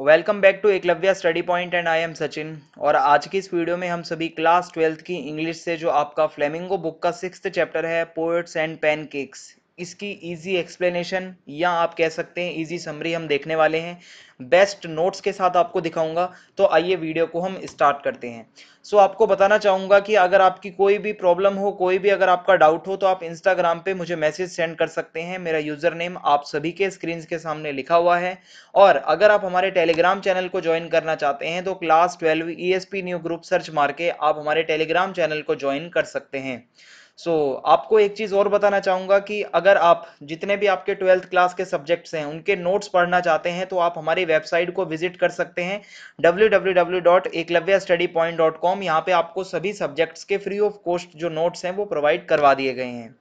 Welcome back to Eklavya study point and I am Sachin और आज की इस वीडियो में हम सभी क्लास ट्वेल्थ की इंग्लिश से जो आपका फ्लेमिंगो बुक का सिक्स चैप्टर है पोएट्स एंड पैनकेक्स इसकी इजी एक्सप्लेनेशन या आप कह सकते हैं इजी समरी हम देखने वाले हैं। बेस्ट नोट्स के साथ आपको दिखाऊँगा तो आइए वीडियो को हम स्टार्ट करते हैं। सो so, आपको बताना चाहूँगा कि अगर आपकी कोई भी प्रॉब्लम हो कोई भी अगर आपका डाउट हो तो आप इंस्टाग्राम पे मुझे मैसेज सेंड कर सकते हैं। मेरा यूज़र नेम आप सभी के स्क्रीन के सामने लिखा हुआ है। और अगर आप हमारे टेलीग्राम चैनल को ज्वाइन करना चाहते हैं तो class twelve E new group search मार के आप हमारे टेलीग्राम चैनल को ज्वाइन कर सकते हैं। सो so, आपको एक चीज़ और बताना चाहूँगा कि अगर आप जितने भी आपके ट्वेल्थ क्लास के सब्जेक्ट्स हैं उनके नोट्स पढ़ना चाहते हैं तो आप हमारी वेबसाइट को विज़िट कर सकते हैं W W W dot Eklavya study point dot com यहाँ पे आपको सभी सब्जेक्ट्स के फ्री ऑफ़ कॉस्ट जो नोट्स हैं वो प्रोवाइड करवा दिए गए हैं।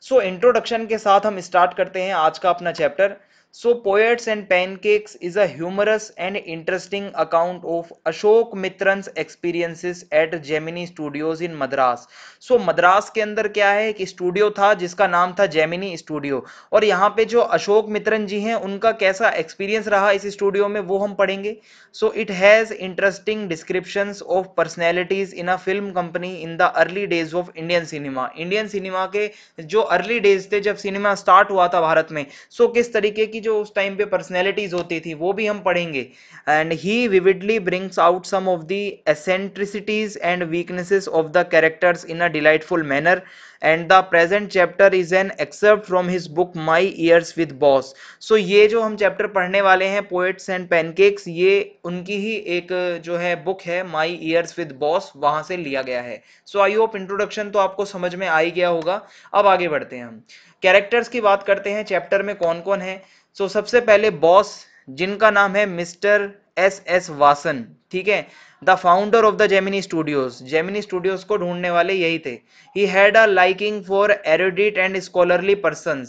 सो so, इंट्रोडक्शन के साथ हम स्टार्ट करते हैं आज का अपना chapter So, Poets and Pancakes is a humorous and interesting account of Ashok Mitran's experiences at Gemini Studios in Madras. So, Madras के अंदर क्या है? एक स्टूडियो था जिसका नाम था जेमिनी स्टूडियो और यहाँ पे जो अशोक मित्रन जी हैं उनका कैसा एक्सपीरियंस रहा इस स्टूडियो में वो हम पढ़ेंगे. So it has interesting description of personalities in a film company in the early days of Indian cinema Indian cinema के जो अर्ली डेज़ थे जब सिनेमा स्टार्ट हुआ था भारत में सो so, किस तरीके की जो उस टाइम पे पर्सनैलिटीज होती थी, वो भी हम पढ़ेंगे। And he vividly brings out some of the eccentricities and weaknesses of the characters in a delightful manner and the present chapter is an excerpt from his book My Years with Boss so ये जो हम chapter पढ़ने वाले हैं poets and pancakes ये उनकी ही एक जो है बुक है माई ईयर्स विद बॉस वहाँ से लिया गया है। सो आई होप इंट्रोडक्शन तो आपको समझ में आ ही गया होगा। अब आगे बढ़ते हैं हम। कैरेक्टर्स की बात करते हैं चैप्टर में कौन कौन है? सो so, सबसे पहले बॉस जिनका नाम है मिस्टर एस एस वासन ठीक है? The founder of the Gemini Studios. Gemini Studios को ढूँढने वाले यही थे। He had a liking for erudite and scholarly person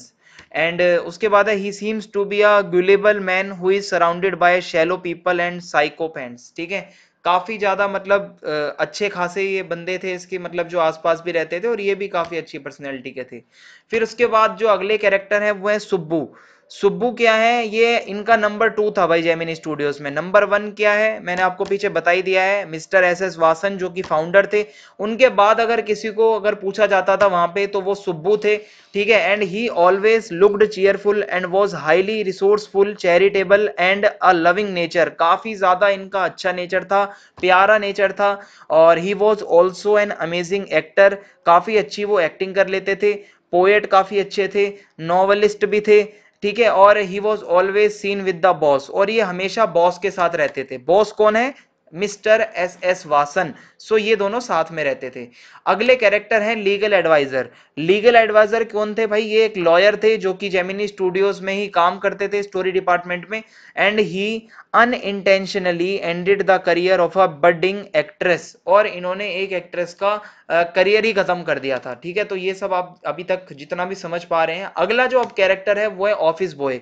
and उसके बाद he seems to be a gullible man who is surrounded by shallow people and sycophants ठीक है? काफ़ी ज़्यादा मतलब अच्छे खासे ये बंदे थे इसके मतलब जो आसपास भी रहते थे और ये भी काफ़ी अच्छी पर्सनैलिटी के थे। फिर उसके बाद जो अगले कैरेक्टर है, वो है सुब्बू। सुब्बू क्या है? ये इनका नंबर टू था भाई जेमिनी स्टूडियोज में। नंबर वन क्या है? मैंने आपको पीछे बता ही दिया है, मिस्टर एस एस वासन जो कि फाउंडर थे। उनके बाद अगर किसी को अगर पूछा जाता था वहाँ पे तो वो सुब्बू थे। ठीक है? And he always looked cheerful and was highly resourceful charitable and a loving nature काफ़ी ज़्यादा इनका अच्छा नेचर था, प्यारा नेचर था। और he was also an amazing actor काफ़ी अच्छी वो एक्टिंग कर लेते थे। पोएट काफ़ी अच्छे थे। नॉवलिस्ट भी थे। ठीक है? और he was always seen with the boss और ये हमेशा बॉस के साथ रहते थे। बॉस कौन है? Mister S S Vasan. So ये दोनों साथ में रहते थे। अगले कैरेक्टर हैं लीगल एडवाइजर लीगल एडवाइजर कौन थे भाई? ये एक लॉयर थे जो कि जेमिनी स्टूडियोज में ही काम करते थे स्टोरी डिपार्टमेंट में। And he unintentionally ended the career of a budding actress और इन्होंने एक एक्ट्रेस का करियर ही खत्म कर दिया था। ठीक है? तो ये सब आप अभी तक जितना भी समझ पा रहे हैं। अगला जो अब कैरेक्टर है, वो है ऑफ़िस बॉय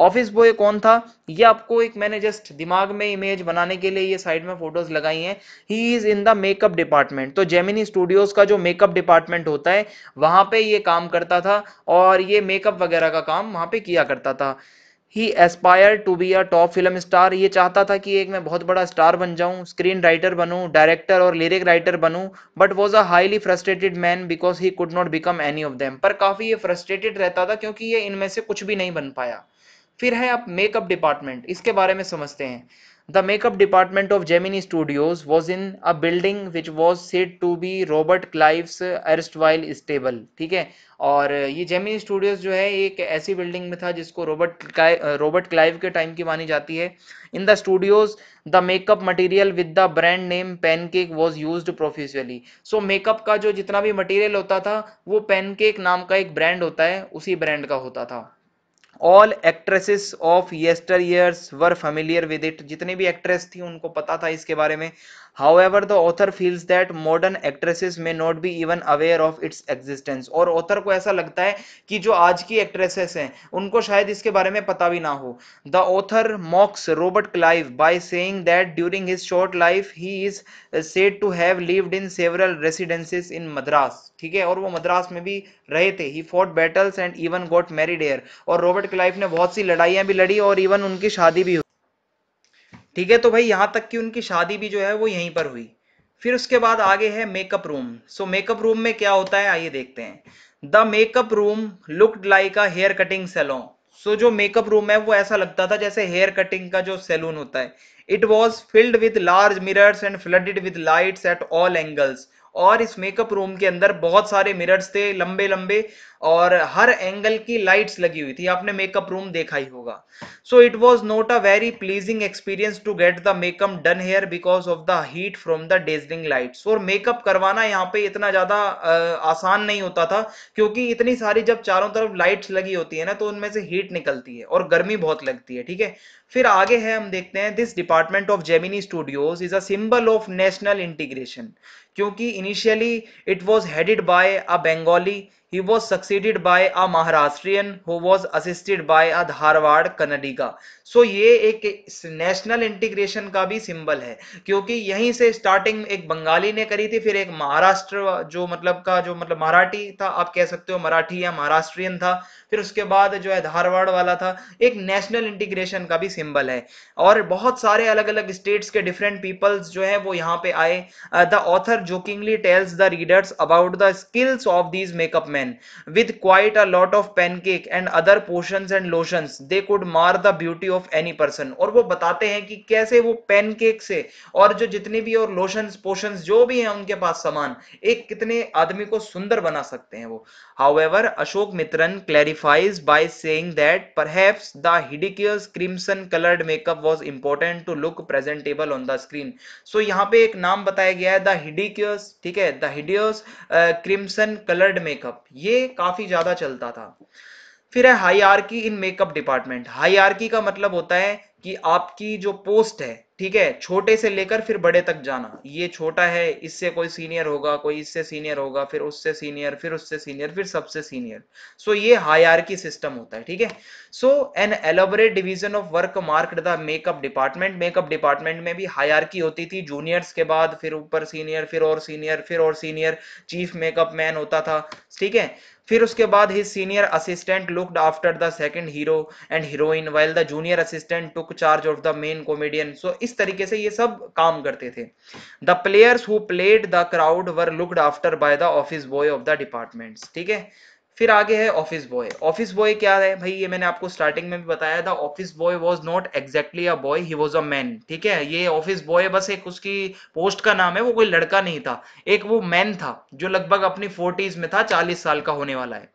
ऑफ़िस बॉय कौन था? ये आपको एक मैंने जस्ट दिमाग में इमेज बनाने के लिए ये साइड में फ़ोटोज़ लगाई हैं। He is in the makeup department तो जेमिनी स्टूडियोज का जो मेकअप डिपार्टमेंट होता है, वहाँ पे ये काम करता था और ये मेकअप वगैरह का काम वहाँ पे किया करता था। He aspire to be a top film star ये चाहता था कि एक मैं बहुत बड़ा स्टार बन जाऊँ स्क्रीन राइटर बनूं डायरेक्टर और lyric writer बनूं but was a highly frustrated man because he could not become any of them पर काफ़ी ये फ्रस्ट्रेटेड रहता था क्योंकि ये इनमें से कुछ भी नहीं बन पाया। फिर है आप मेकअप डिपार्टमेंट इसके बारे में समझते हैं। The makeup department of Gemini Studios was in a building which was said to be Robert Clive's while stable ठीक है? और ये जेमिनी स्टूडियोज जो है, एक ऐसी बिल्डिंग में था जिसको रॉबर्ट रॉबर्ट क्लाइव के टाइम की मानी जाती है। In the studios the makeup material with the brand name Pancake was use professionally so makeup का जो जितना भी मटेरियल होता था, वो पेनकेक नाम का एक ब्रांड होता है, उसी ब्रांड का होता था। All actresses of yesteryears were familiar with it जितने भी एक्ट्रेस थी, उनको पता था इसके बारे में। However, the author feels that modern actresses may not be even aware of its existence. और author को ऐसा लगता है कि जो आज की actresses हैं उनको शायद इसके बारे में पता भी ना हो The author mocks Robert Clive by saying that during his short life he is said to have lived in several residences in Madras. ठीक है और वो मद्रास में भी रहे थे he fought battles and even got married here और Robert Clive ने बहुत सी लड़ाइयाँ भी लड़ी और इवन उनकी शादी भी हुई ठीक है तो भाई यहाँ तक कि उनकी शादी भी जो है वो यहीं पर हुई। फिर उसके बाद आगे है makeup room so makeup room में क्या होता है, आइए देखते हैं। The makeup room looked like a hair cutting saloon so जो मेकअप रूम है वो ऐसा लगता था जैसे हेयर कटिंग का जो सैलून होता है। It was filled with large mirrors and flooded with lights at all angles और इस मेकअप रूम के अंदर बहुत सारे मिरर्स थे लंबे लंबे और हर एंगल की लाइट्स लगी हुई थी। आपने मेकअप रूम देखा ही होगा। So it was not a very pleasing experience to get the makeup done hair because of the heat from the dazzling lights और मेकअप करवाना यहाँ पे इतना ज़्यादा आसान नहीं होता था, क्योंकि इतनी सारी जब चारों तरफ़ लाइट्स लगी होती है ना तो उनमें से हीट निकलती है और गर्मी बहुत लगती है, ठीक है? फिर आगे है, हम देखते हैं this department of Gemini Studios is a symbol of national integration क्योंकि initially it was headed by a Bengali he was succeeded by a Maharashtrian who was assisted by a Dharwad Kannadiga. So ये एक national integration का भी symbol है, क्योंकि यहीं से starting एक बंगाली ने करी थी, फिर एक महाराष्ट्र जो मतलब का जो मतलब मराठी था, आप कह सकते हो मराठी या महाराष्ट्रियन था, फिर उसके बाद जो है धारवाड़ वाला था, एक नेशनल इंटीग्रेशन का भी सिंबल है। और बहुत सारे अलग अलग स्टेट्स के डिफरेंट पीपल्स जो है, वो यहाँ पे आए। The author jokingly tells the readers about the skills of these makeup man with quite a lot of Pancake and other potions and lotions they could mar the beauty of any person और वो बताते हैं कि कैसे वो pancake से और जो जितने भी और लोशंस पोशंस जो भी हैं उनके पास सामान, एक कितने आदमी को सुंदर बना सकते हैं वो। However Ashok Mitran clarifies by saying that perhaps the hideous crimson coloured makeup was important to look presentable on the screen so यहाँ पे एक नाम बताया गया है द हिडिकियस ठीक है the hideous crimson coloured makeup ये काफ़ी ज़्यादा चलता था। फिर है high in makeup department hierarchy का मतलब होता है कि आपकी जो पोस्ट है, ठीक है, छोटे से लेकर फिर बड़े तक जाना। ये छोटा है, इससे कोई सीनियर होगा, कोई इससे सीनियर होगा, फिर उससे सीनियर फिर उससे सीनियर फिर सबसे सीनियर सो ये हायरकी सिस्टम होता है, ठीक है? So an elaborate division of work marked the makeup department makeup department में भी हायरकी होती थी। जूनियर्स के बाद फिर ऊपर सीनियर फिर और सीनियर फिर और सीनियर चीफ मेकअप मैन होता था, ठीक है? फिर उसके बाद ही senior assistant looked after the second hero and heroine while the junior assistant took charge of the main comedian so इस तरीके से ये सब काम करते थे। The players who played the crowd were looked after by the office boy of the departments ठीक है? फिर आगे है ऑफ़िस बॉय ऑफ़िस बॉय क्या है? भाई, ये मैंने आपको स्टार्टिंग में भी बताया था office boy was not exactly a boy he was a man ठीक है? ये ऑफ़िस बॉय बस एक उसकी पोस्ट का नाम है, वो कोई लड़का नहीं था। एक वो मैन था, जो लगभग अपनी फोर्टीज में था, चालीस साल का होने वाला है।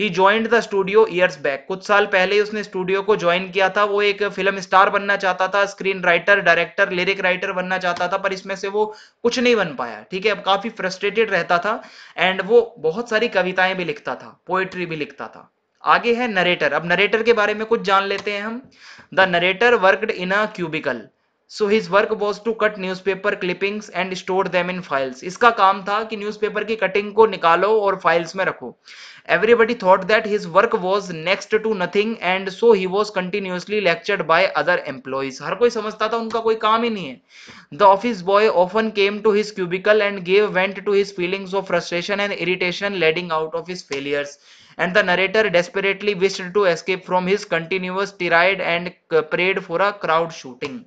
He joined the studio years back कुछ साल पहले उसने स्टूडियो को ज्वाइन किया था। वो एक फ़िल्म स्टार बनना चाहता था screen writer director lyric writer बनना चाहता था, पर इसमें से वो कुछ नहीं बन पाया। ठीक है? अब काफ़ी फ्रस्ट्रेटेड रहता था एंड वो बहुत सारी कविताएँ भी लिखता था पोएट्री भी लिखता था। आगे है नरेटर अब नरेटर के बारे में कुछ जान लेते हैं हम। The narrator worked in a cubicle so his work was to cut newspaper clipping and store them in files इसका काम था कि न्यूज़ पेपर की कटिंग को निकालो और फाइल्स में रखो everybody thought that his work was next to nothing and so he was continuously lectured by other employees हर कोई समझता था, उनका कोई काम ही नहीं है। The office boy often came to his cubicle and gave vent to his feelings of frustration and irritation leading out of his failures and the narrator desperately wished to escape from his continuous tirade and prayed for a crowd shooting.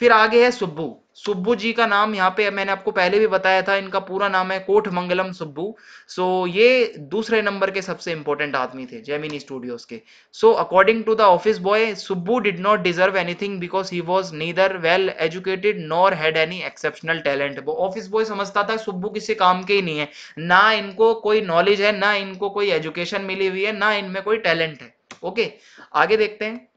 फिर आगे है सुब्बू। सुब्बू जी का नाम यहाँ पे मैंने आपको पहले भी बताया था इनका पूरा नाम है कोठ मंगलम सुब्बू। सो ये दूसरे नंबर के सबसे इंपॉर्टेंट आदमी थे जेमिनी स्टूडियोज के। So according to the office boy Subbu did not deserve anything because he was neither well educated nor had any exceptional talent वो ऑफ़िस बॉय समझता था सुब्बू किसी काम के ही नहीं है। ना इनको कोई नॉलेज है ना इनको कोई एजुकेशन मिली हुई है ना इनमें कोई टैलेंट है। ओके okay, आगे देखते हैं।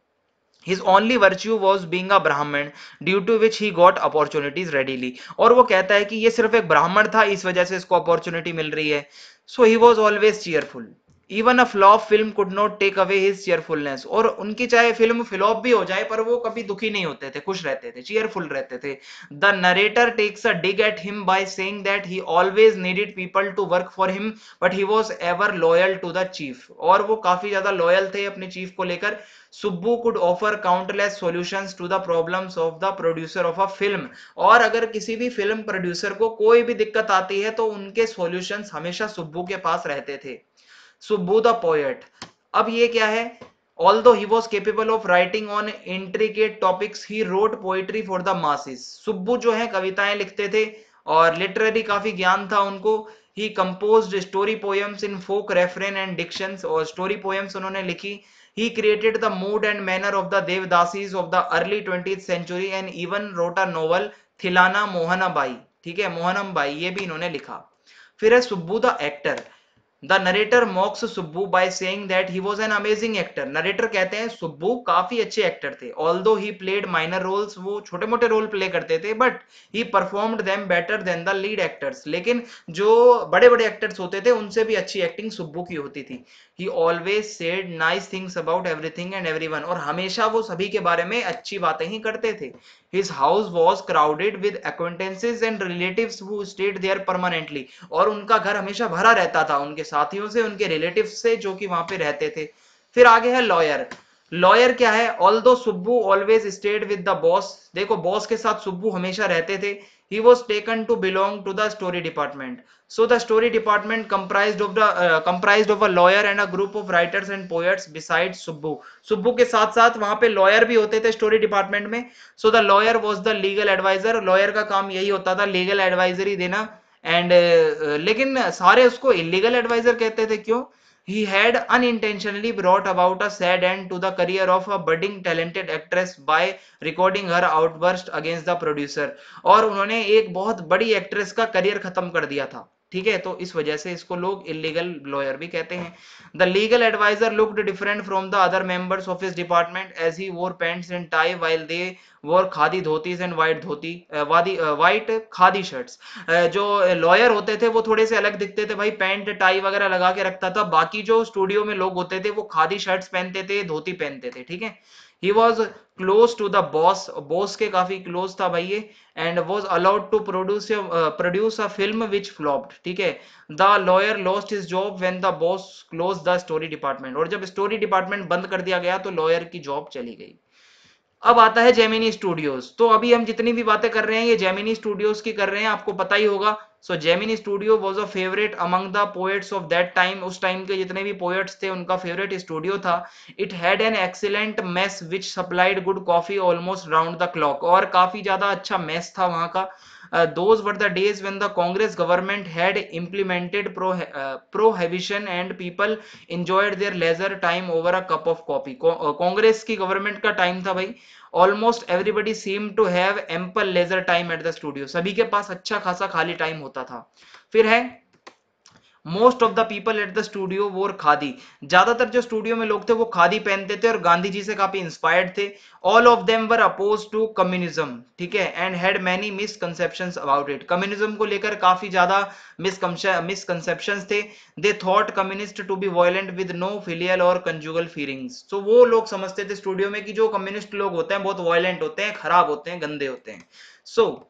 His only virtue was being a brahman due to which he got opportunities readily और वो कहता है कि ये सिर्फ़ एक ब्राह्मण था इस वजह से इसको अपॉर्चुनिटी मिल रही है so he was always cheerful even a flop film could not take away his cheerfulness और उनकी चाहे फ़िल्म फ्लॉप भी हो जाए, पर वो कभी दुखी नहीं होते थे, खुश रहते थे चेयरफुल रहते थे। The narrator takes a dig at him by saying that he always needed people to work for him but he was ever loyal to the chief और वो काफ़ी ज़्यादा लॉयल थे अपने चीफ को लेकर। Subbu could offer countless solutions to the problems of the producer of a film और अगर किसी भी फ़िल्म प्रोड्यूसर को कोई भी दिक्कत आती है तो उनके सॉल्यूशंस हमेशा सुब्बू के पास रहते थे। सुबुद पोएट अब ये क्या है? Although he was capable of writing on intricate topics he wrote poetry for the masses Subbu जो है, कविताएँ लिखते थे और लिटररी काफ़ी ज्ञान था उनको। He compose story poems in folk reference and dictions और स्टोरी पोएम्स उन्होंने लिखी। He created the mood and manner of the devadasis of the early twenty century and even wrote a novel Thillana Mohanambal ठीक है? Mohanam by ये भी इन्होंने लिखा। फिर है Subbu the actor the narrator mocks Subbu by saying that he was an amazing actor narrator कहते हैं, सुब्बू काफ़ी अच्छे एक्टर थे। Although he played minor roles वो छोटे मोटे रोल प्ले करते थे but he performed them better than the lead actors लेकिन जो बड़े बड़े एक्टर्स होते थे, उनसे भी अच्छी एक्टिंग सुब्बू की होती थी। He always said nice things about everything and everyone और हमेशा वो सभी के बारे में अच्छी बातें ही करते थे। His house was crowded with acquaintances and relatives who stayed there permanently, और उनका घर हमेशा भरा रहता था, उनके साथियों से उनके रिलेटिव से जो कि वहाँ पे रहते थे फिर आगे है लॉयर लॉयर क्या है although Subbu always stayed with the boss देखो बॉस के साथ सुब्बू हमेशा रहते थे was taken to belong to the story department so the story department comprised of the uh, comprised of a lawyer and a group of writers and poets besides subbu subbu के साथ साथ वहाँ पे लॉयर भी होते थे story department में so the lawyer was the legal adviser lawyer का काम यही होता था लीगल एडवाइजरी देना एंड uh, लेकिन सारे उसको इलीगल एडवाइजर कहते थे क्यों he had unintentionally brought about a sad end to the career of a budding talented actress by recording her outburst against the producer और उन्होंने एक बहुत बड़ी एक्ट्रेस का करियर खत्म कर दिया था ठीक है तो इस वजह से इसको लोग इलीगल लॉयर भी कहते हैं। The legal adviser looked different from the other members of his department as he wore pants and tie while they wore khadi dhotis and white dhoti khadi white khadi shirts जो lawyer होते थे वो थोड़े से अलग दिखते थे, भाई पैंट टाई वगैरह लगा के रखता था। बाकी जो स्टूडियो में लोग होते थे वो खादी शर्ट्स पहनते थे, धोती पहनते थे, ठीक है? He was close to the boss boss के काफ़ी क्लोज था भाई ये and was allowed to produce produce a film which flopped ठीक है? The lawyer lost his job when the boss close the story department और जब स्टोरी डिपार्टमेंट बंद कर दिया गया तो लॉयर की जॉब चली गई। अब आता है जेमिनी स्टूडियोज तो अभी हम जितनी भी बातें कर रहे हैं, ये जेमिनी स्टूडियोज की कर रहे हैं, आपको पता ही होगा। So Gemini Studio was a favourite among the poets of that time उस टाइम के जितने भी पोएट्स थे, उनका फेवरेट स्टूडियो था। It had an excellent mess which supplied good coffee almost round the clock और काफ़ी ज़्यादा अच्छा मेस था वहाँ का। Uh, those were the days when the Congress government had implemented pro, uh, prohibition and people enjoyed their leisure time over a cup of coffee. Congress की government का time था भाई almost everybody seem to have ample leisure time at the studio सभी के पास अच्छा खासा खाली time होता था फिर है most of the people at the studio wore khadi. ज़्यादातर जो स्टूडियो में लोग थे वो खादी पहनते थे और गांधी जी से काफ़ी इंस्पायर्ड थे। All of them were oppose to communism ठीक है? And had many misconception about it communism को लेकर काफ़ी ज़्यादा मिसकंसेप्शन थे। They thought communist to be violent with no filial और कंजुगल फीलिंग्स तो वो लोग समझते थे स्टूडियो में कि जो कम्युनिस्ट लोग होते हैं, बहुत वायलेंट होते हैं, खराब होते हैं, गंदे होते हैं। So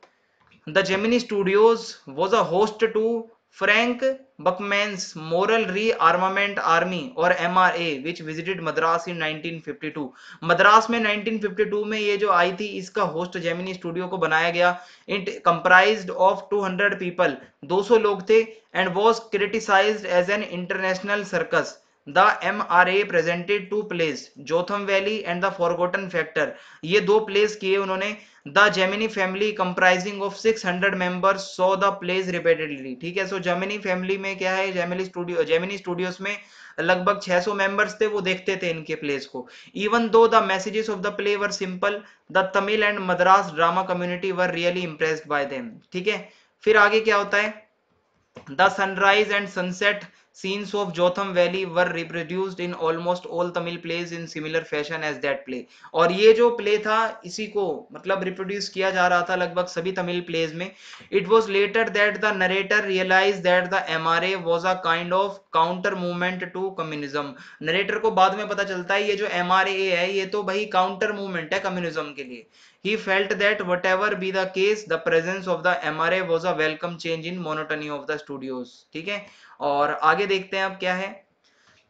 the Gemini Studios was a host to Buchman's moral rearmament army और a which visited Madras in 1952 Madras में 1952 में ये जो आई थी, इसका होस्ट जेमिनी स्टूडियो को बनाया गया। इट कंप्राइज ऑफ़ 200 पीपल 200 लोग थे and was criticise as an international circus the M R A presented two plays, Jotham valley and the forgotten factor. ये दो प्लेस किए उन्होंने। The Gemini family comprising of 600 members so the plays ठीक है, सो Gemini family में क्या है? Gemini studio Gemini studios में लगभग 600 मेंबर्स थे, वो देखते थे इनके प्लेस को। Even though the messages of the play were simple the Tamil and Madras drama community were really impressed by them ठीक है, फिर आगे क्या होता है? The sunrise and sunset scenes of Jotham Valley were reproduced in almost all Tamil plays in similar fashion as that play था इसी को मतलब रिप्रोड्यूस किया जा रहा था लगभग सभी तमिल प्लेज में it was later that the narrator realise that the M R A was a kind of counter movement to communism narrator को बाद में पता चलता है ये जो एम आर ए है ये तो भाई काउंटर मूवमेंट है कम्युनिज्म के लिए he felt that whatever be the case the presence of the mra was a welcome change in monotony of the studios ठीक है और आगे देखते हैं अब क्या है।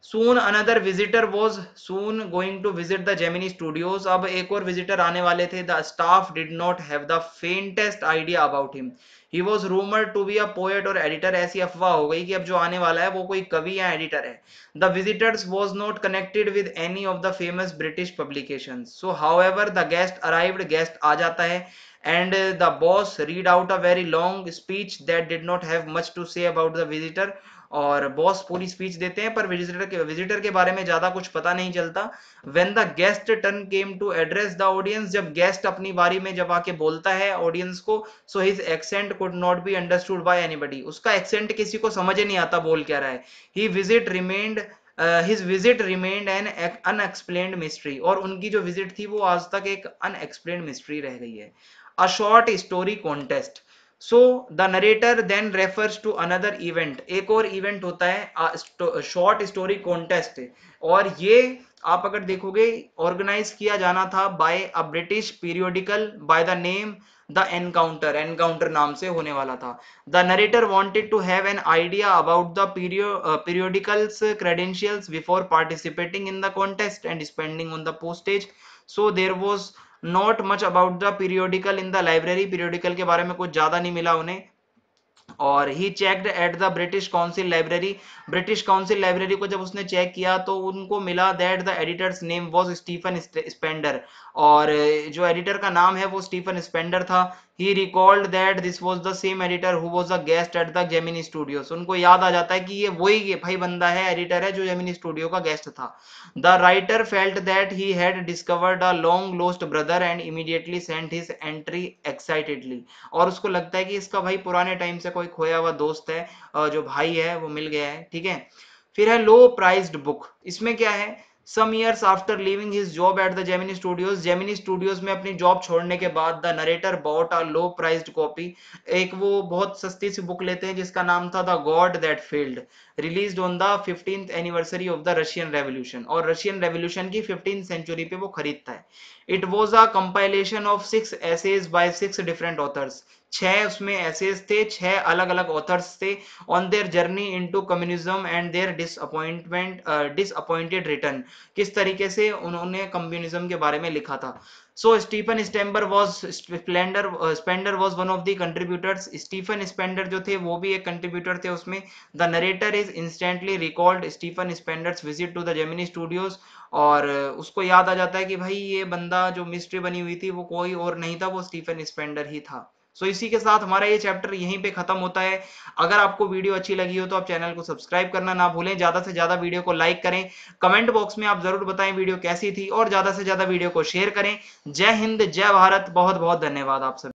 Soon another visitor was soon going to visit the Gemini Studios अब एक और विजिटर आने वाले थे। The staff did not have faintest idea about him he was rumour to be a poet और एडिटर ऐसी अफवाह हो गई कि अब जो आने वाला है, वो कोई कवि या एडिटर है। The visitors was not connected with any of the famous British publication so however the guest arrive guest आ जाता है। And the boss read out a very long speech that did not have much to say about the visitor और boss पूरी speech देते हैं, पर visitor के visitor के बारे में ज़्यादा कुछ पता नहीं चलता। When the guest turn came to address the audience जब गेस्ट अपनी बारी में जब आके बोलता है ऑडियंस को so his accent could not be understood by anybody उसका एक्सेंट किसी को समझ नहीं आता बोल क्या रहा है। He visit remained his visit remained an unexplained mystery और उनकी जो विज़िट थी, वो आज तक एक अनएक्सप्लेन्ड मिस्ट्री रह गई है। A short story contest so the narrator then refers to another event एक और इवेंट होता है शॉर्ट स्टोरी कॉन्टेस्ट और ये आप अगर देखोगे ऑर्गेनाइज किया जाना था by a British periodical by the name the encounter encounter नाम से होने वाला था। The narrator wanted to have an idea about the periodical's credentials before participating in the contest and spending on the postage so there was not much about the periodical in the library periodical के बारे में कुछ ज़्यादा नहीं मिला उन्हें। और he checked at the British Council library British Council library को जब उसने चेक किया तो उनको मिला that the editor's name was Stephen Spender और, जो एडिटर का नाम है, वो स्टीफन स्पेंडर था। He recalled that this was the same editor who was a guest at the Gemini Studios उनको याद आ जाता है कि ये वही भाई बंदा है एडिटर है, जो जेमिनी स्टूडियो का गेस्ट था। The writer felt that he had discovered a long lost brother and immediately sent his entry excitedly और उसको लगता है कि इसका भाई पुराने टाइम से कोई खोया हुआ दोस्त है जो भाई है, वो मिल गया है, ठीक है? फिर है लो प्राइज्ड बुक इसमें क्या है? Some years after leaving his job at the Gemini Studios Gemini Studios में अपनी जॉब छोड़ने के बाद the narrator bought a low priced copy एक वो बहुत सस्ती सी बुक लेते हैं जिसका नाम था the God that failed released on the fifteenth anniversary of the Russian revolution और रशियन रेवोल्यूशन की फिफ्टीन सेंचुरी पे वो खरीदता है। It was a compilation of six essays by six different authors छह उसमें एसेज थे, छह अलग अलग ऑथर्स थे on their journey into communism and their disappointment disappointed return किस तरीके से उन्होंने कम्युनिज्म के बारे में लिखा था। So Stephen Stember was Splender Spender was one of the contributors Stephen Spender जो थे, वो भी एक कंट्रीब्यूटर थे उसमें। The narrator is instantly recalled Stephen Spender's visit to the Gemini Studios और उसको याद आ जाता है कि भाई ये बंदा जो मिस्ट्री बनी हुई थी, वो कोई और नहीं था, वो स्टीफन स्पेंडर ही था। सो so, इसी के साथ हमारा ये चैप्टर यहीं पे खत्म होता है। अगर आपको वीडियो अच्छी लगी हो तो आप चैनल को सब्सक्राइब करना ना भूलें। ज़्यादा से ज़्यादा वीडियो को लाइक करें। कमेंट बॉक्स में आप ज़रूर बताएँ वीडियो कैसी थी और ज़्यादा से ज़्यादा वीडियो को शेयर करें। जय हिंद जय भारत। बहुत बहुत धन्यवाद आप सभी।